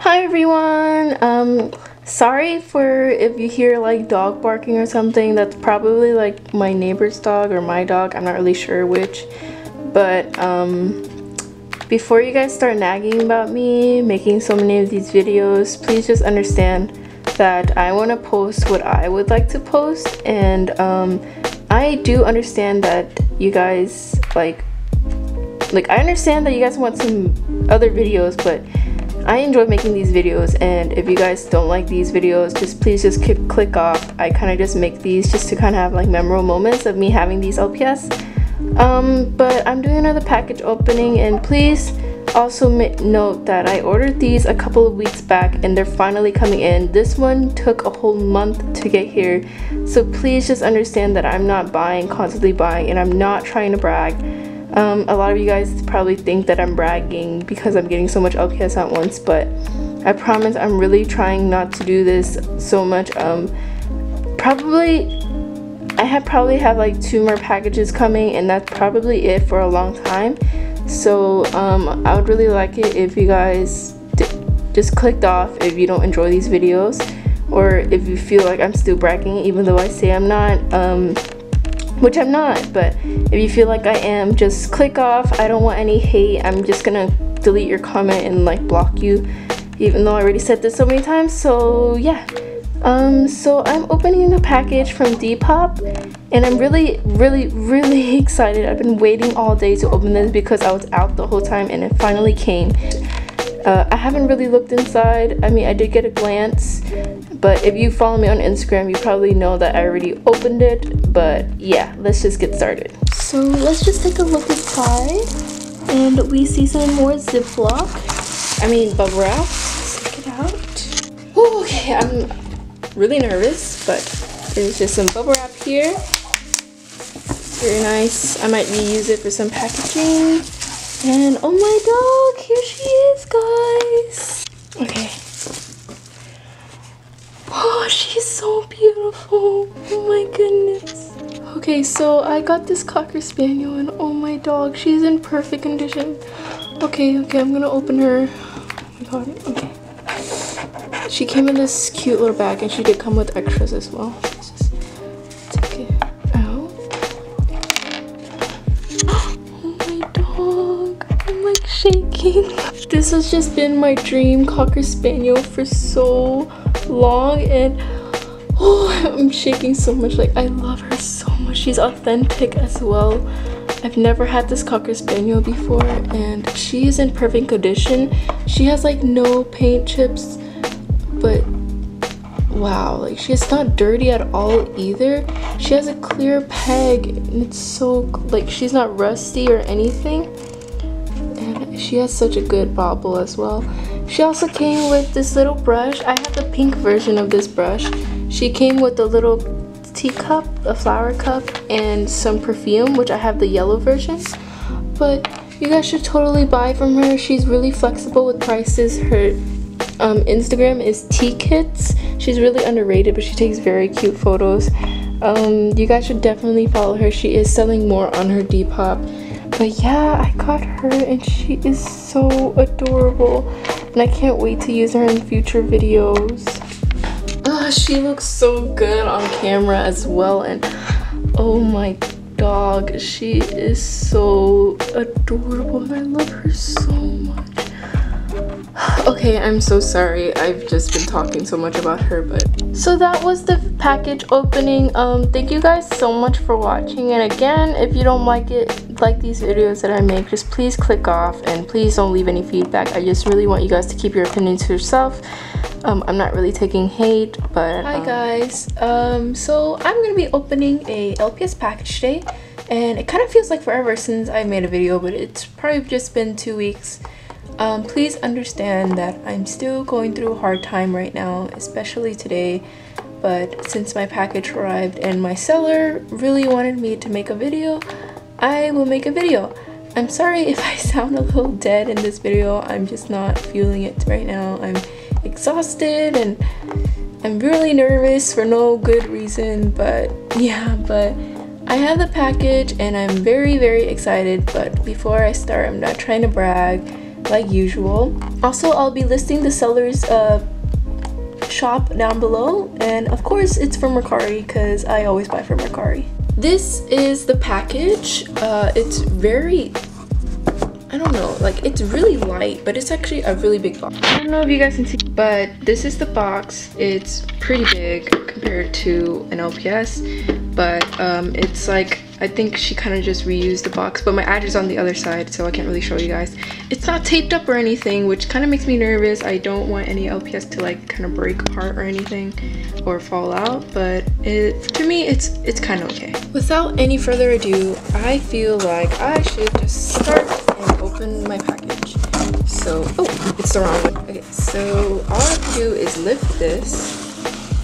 Hi everyone! Um, sorry for if you hear like dog barking or something. That's probably like my neighbor's dog or my dog. I'm not really sure which. But um, before you guys start nagging about me making so many of these videos, please just understand that I want to post what I would like to post. And um, I do understand that you guys like like I understand that you guys want some other videos but I enjoy making these videos and if you guys don't like these videos just please just click, click off. I kind of just make these just to kind of have like memorable moments of me having these LPS um, but I'm doing another package opening and please also note that I ordered these a couple of weeks back and they're finally coming in. This one took a whole month to get here so please just understand that I'm not buying constantly buying and I'm not trying to brag um, a lot of you guys probably think that I'm bragging because I'm getting so much LPS at once, but I promise I'm really trying not to do this so much. Um, probably, I have probably have like two more packages coming and that's probably it for a long time. So um, I would really like it if you guys just clicked off if you don't enjoy these videos or if you feel like I'm still bragging even though I say I'm not. Um, which I'm not, but if you feel like I am, just click off. I don't want any hate. I'm just gonna delete your comment and like block you, even though I already said this so many times. So yeah. Um, so I'm opening a package from Depop and I'm really, really, really excited. I've been waiting all day to open this because I was out the whole time and it finally came. Uh, I haven't really looked inside. I mean, I did get a glance, but if you follow me on Instagram, you probably know that I already opened it. But yeah, let's just get started. So let's just take a look inside. And we see some more Ziploc. I mean, bubble wrap. Let's take it out. Ooh, okay, I'm really nervous, but there's just some bubble wrap here. Very nice. I might reuse it for some packaging. And oh my dog, here she is, guys. Okay. Oh, she's so beautiful. Oh my goodness. Okay, so I got this Cocker Spaniel and oh my dog, she's in perfect condition. Okay, okay, I'm gonna open her. Oh my god, okay. She came in this cute little bag and she did come with extras as well. This has just been my dream Cocker Spaniel for so long and oh, I'm shaking so much. Like, I love her so much. She's authentic as well. I've never had this Cocker Spaniel before and she is in perfect condition. She has like no paint chips, but wow, like she's not dirty at all either. She has a clear peg and it's so, like she's not rusty or anything she has such a good bobble as well. She also came with this little brush. I have the pink version of this brush. She came with a little teacup a flower cup and some perfume which i have the yellow version. But you guys should totally buy from her. She's really flexible with prices. Her um, instagram is teakits she's really underrated but she takes very cute photos. Um, you guys should definitely follow her. She is selling more on her depop but yeah i got her and she is so adorable. And i can't wait to use her in future videos. Oh, she looks so good on camera as well. And oh my dog she is so adorable. I love her so much okay i'm so sorry. I've just been talking so much about her but so that was the package opening. Um thank you guys so much for watching. And again if you don't like it like these videos that i make just please click off and please don't leave any feedback. I just really want you guys to keep your opinions to yourself. Um, i'm not really taking hate but hi um, guys. Um so i'm gonna be opening a lps package today and it kind of feels like forever since i made a video but it's probably just been two weeks um, please understand that I'm still going through a hard time right now, especially today. But since my package arrived and my seller really wanted me to make a video, I will make a video. I'm sorry if I sound a little dead in this video. I'm just not feeling it right now. I'm exhausted and I'm really nervous for no good reason. But yeah, but I have the package and I'm very, very excited. But before I start, I'm not trying to brag. Like usual. Also, I'll be listing the seller's uh, shop down below and of course it's from Mercari because I always buy from Mercari. This is the package. Uh, it's very I don't know, like it's really light, but it's actually a really big box. I don't know if you guys can see, but this is the box. It's pretty big compared to an LPS, but um, it's like I think she kind of just reused the box, but my address is on the other side, so I can't really show you guys. It's not taped up or anything, which kind of makes me nervous. I don't want any LPS to like kind of break apart or anything or fall out, but it to me, it's it's kind of okay. Without any further ado, I feel like I should just start and open my package. So, oh, it's the wrong one. Okay, so all I have to do is lift this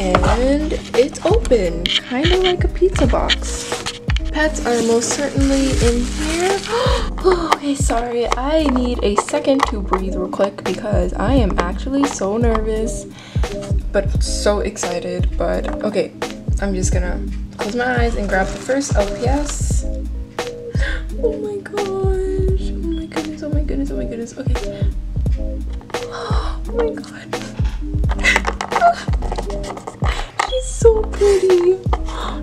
and it's open, kind of like a pizza box pets are most certainly in here. okay, sorry. I need a second to breathe real quick because I am actually so nervous, but so excited. But okay, I'm just gonna close my eyes and grab the first LPS. Oh my gosh. Oh my goodness, oh my goodness, oh my goodness. Okay. Oh my god. She's so pretty.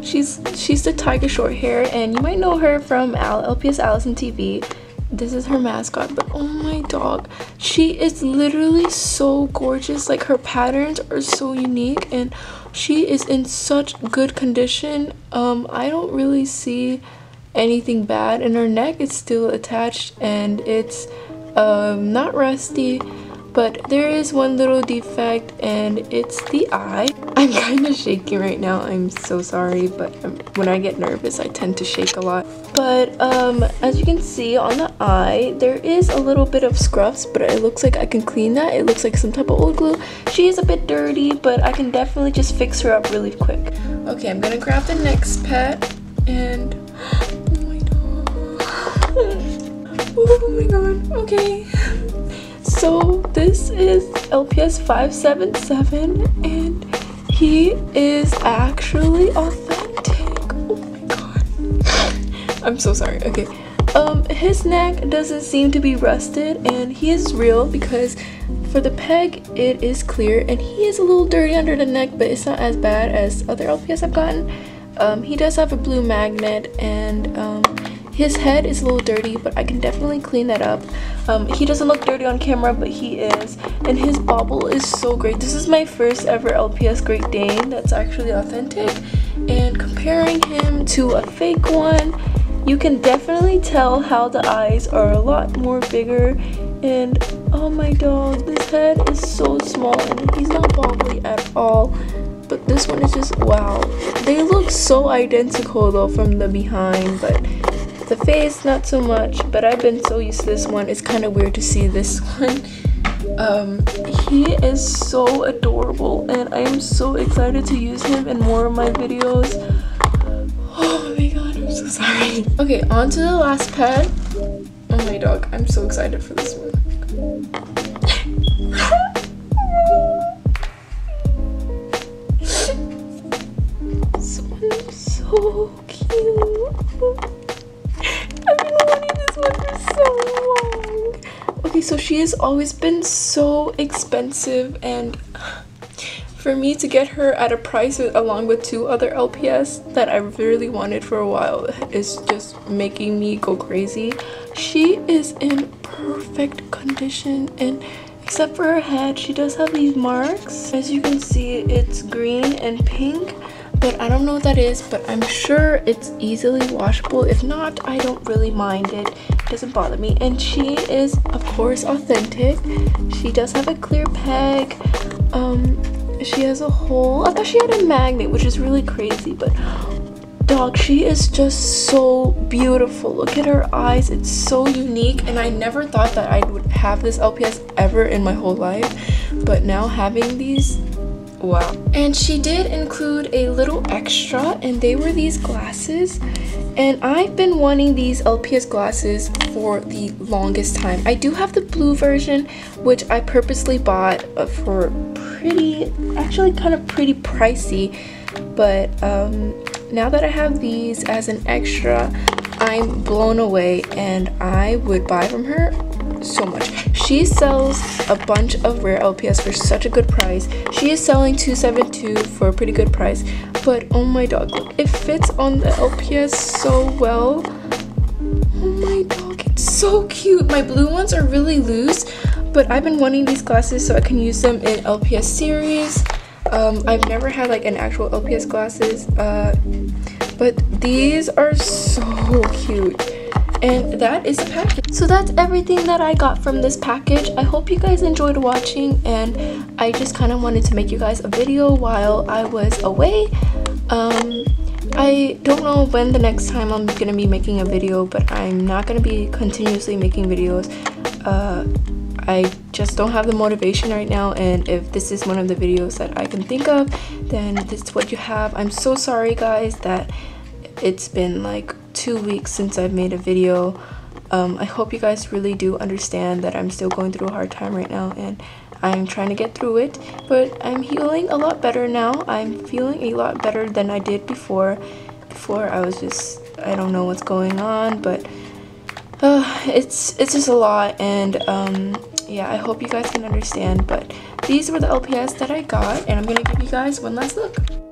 She's she's the tiger short hair and you might know her from Al LPS Allison TV. This is her mascot, but oh my dog. She is literally so gorgeous. Like her patterns are so unique and she is in such good condition. Um, I don't really see anything bad and her neck is still attached and it's um, not rusty but there is one little defect and it's the eye i'm kind of shaking right now. I'm so sorry but um, when i get nervous i tend to shake a lot. But um as you can see on the eye there is a little bit of scruffs but it looks like i can clean that. It looks like some type of old glue. She is a bit dirty but i can definitely just fix her up really quick. Okay i'm gonna grab the next pet and oh my god. Oh my god okay. So this is LPS 577 and he is actually authentic. Oh my god. I'm so sorry. Okay. Um his neck doesn't seem to be rusted and he is real because for the peg it is clear and he is a little dirty under the neck but it's not as bad as other LPS I've gotten. Um, he does have a blue magnet and um, his head is a little dirty, but I can definitely clean that up. Um, he doesn't look dirty on camera, but he is. And his bobble is so great. This is my first ever LPS Great Dane that's actually authentic. And comparing him to a fake one, you can definitely tell how the eyes are a lot more bigger. And oh my dog, this head is so small and he's not bobbly at all but this one is just wow they look so identical though from the behind but the face, not so much, but I've been so used to this one. It's kind of weird to see this one. Um, he is so adorable and I am so excited to use him in more of my videos. Oh my god, I'm so sorry. Okay, on to the last pet. Oh my dog, I'm so excited for this one. Okay, so she has always been so expensive and for me to get her at a price along with two other LPS that I really wanted for a while is just making me go crazy. She is in perfect condition and except for her head, she does have these marks. As you can see, it's green and pink but I don't know what that is but I'm sure it's easily washable if not I don't really mind it. Doesn't bother me. And she is of course authentic. She does have a clear peg. Um she has a hole. I thought she had a magnet which is really crazy but dog she is just so beautiful. Look at her eyes. It's so unique and I never thought that I would have this LPS ever in my whole life but now having these wow. And she did include a little extra and they were these glasses and I've been wanting these LPS glasses for the longest time. I do have the blue version which I purposely bought uh, for pretty actually kind of pretty pricey but um, now that I have these as an extra I'm blown away and I would buy from her so much. She sells a bunch of rare LPS for such a good price. She is selling 272 for a pretty good price. But oh my dog, look, it fits on the LPS so well. Oh my dog, it's so cute. My blue ones are really loose, but I've been wanting these glasses so I can use them in LPS series. Um, I've never had like an actual LPS glasses, uh, but these are so cute and that is the package. So that's everything that i got from this package. I hope you guys enjoyed watching and i just kind of wanted to make you guys a video while i was away. Um i don't know when the next time i'm gonna be making a video but i'm not gonna be continuously making videos. Uh I just don't have the motivation right now and if this is one of the videos that I can think of then this is what you have. I'm so sorry guys that it's been like two weeks since I've made a video. Um, I hope you guys really do understand that I'm still going through a hard time right now and I'm trying to get through it but I'm healing a lot better now. I'm feeling a lot better than I did before. Before I was just, I don't know what's going on but uh, it's, it's just a lot and um, yeah, I hope you guys can understand but these were the LPS that I got and I'm going to give you guys one last look.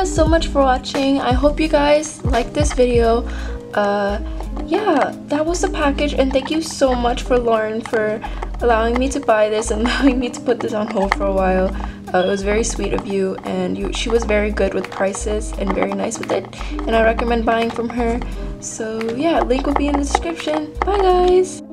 Guys so much for watching. I hope you guys like this video. Uh yeah that was the package and thank you so much for lauren for allowing me to buy this and allowing me to put this on hold for a while. Uh, it was very sweet of you and you she was very good with prices and very nice with it and i recommend buying from her. So yeah link will be in the description. Bye guys